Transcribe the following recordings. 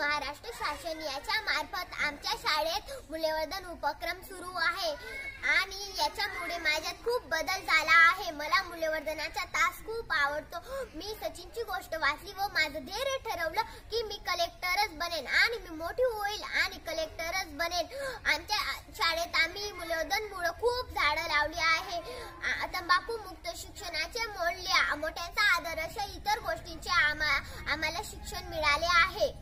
महाराष्ट्र शासन याच्या मार्फत आमच्या शाळेत मूल्यवर्धन उपक्रम सुरू आहे. आणि याच्यामुळे माझ्यात खूप बदल झाला आहे. मला मूल्यवर्धनाचा तास खूप आवडतो. मी सचिनची गोष्ट वाचली व माझं धैर्य ठरवलं की मी कलेक्टरच बनेन आणि मी मोठी होईल आणि कलेक्टरच बनेन. आमच्या शाळेत आम्ही मूल्यवर्धनमुळं खूप झाडं लावली आहे. तंबाखू मुक्त शिक्षणाचे मोडले मोठ्यांचा आदर अशा इतर गोष्टींचे आम्हा आम्हाला शिक्षण मिळाले आहे.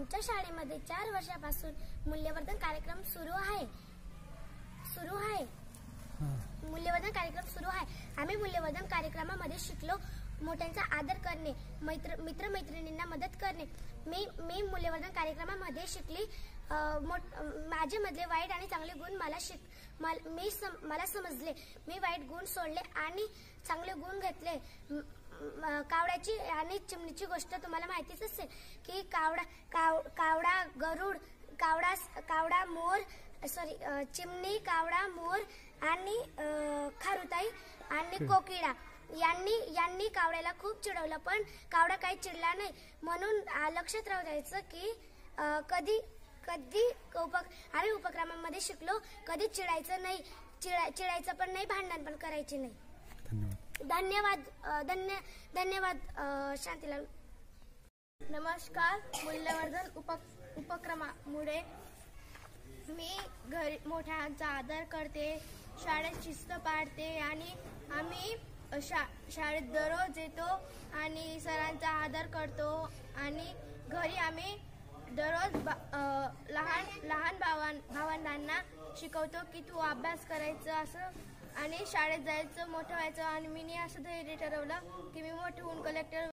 आमच्या शाळेमध्ये चार वर्षापासून मूल्यवर्धन कार्यक्रम सुरू आहे. सुरू आहे. मूल्यवर्धन कार्यक्रम सुरू आहे. आम्ही मूल्यवर्धन कार्यक्रमामध्ये शिकलो मोठ्यांचा आदर करणे मैत्र मित्रमैत्रिणींना मदत करणे. मी मी मूल्यवर्धन कार्यक्रमामध्ये शिकली. अ, माझे मधले वाईट आणि चांगले गुण मला शिक मी सम, मला समजले. मी वाईट गुण सोडले आणि चांगले गुण घेतले. कावड्याची आणि चिमणीची गोष्ट तुम्हाला माहितीच असेल की कावडा काव कावडा गरुड कावडा कावडा मोर सॉरी चिमणी कावडा मोर आणि खारुताई आणि कोकिळा. यांनी यांनी कावड्याला खूप चिडवलं पण कावडा काही चिडला नाही. म्हणून लक्षात राहू द्यायचं की कधी कधी उपक आम्ही उपक्रमामध्ये शिकलो कधी चिडायचं नाही चिडा चिडायचं पण नाही भांडण पण करायचे नाही. धन्यवाद. धन्य धन्यवाद शांतीलाल. नमस्कार मूल्यवर्धन उप उपक्रमामुळे मी घरी मोठ्यांचा आदर करते शाळेत शिस्त पाळते आणि आम्ही शा शाळेत दररोज येतो आणि सरांचा आदर करतो आणि घरी आम्ही दररोज लहान लहान भावां भावंडांना शिकवतो की तू अभ्यास करायचं असं आणि शाळेत जायचं मोठं व्हायचं. आणि मी असं धैर्य ठरवलं की मी मोठं होऊन कलेक्टर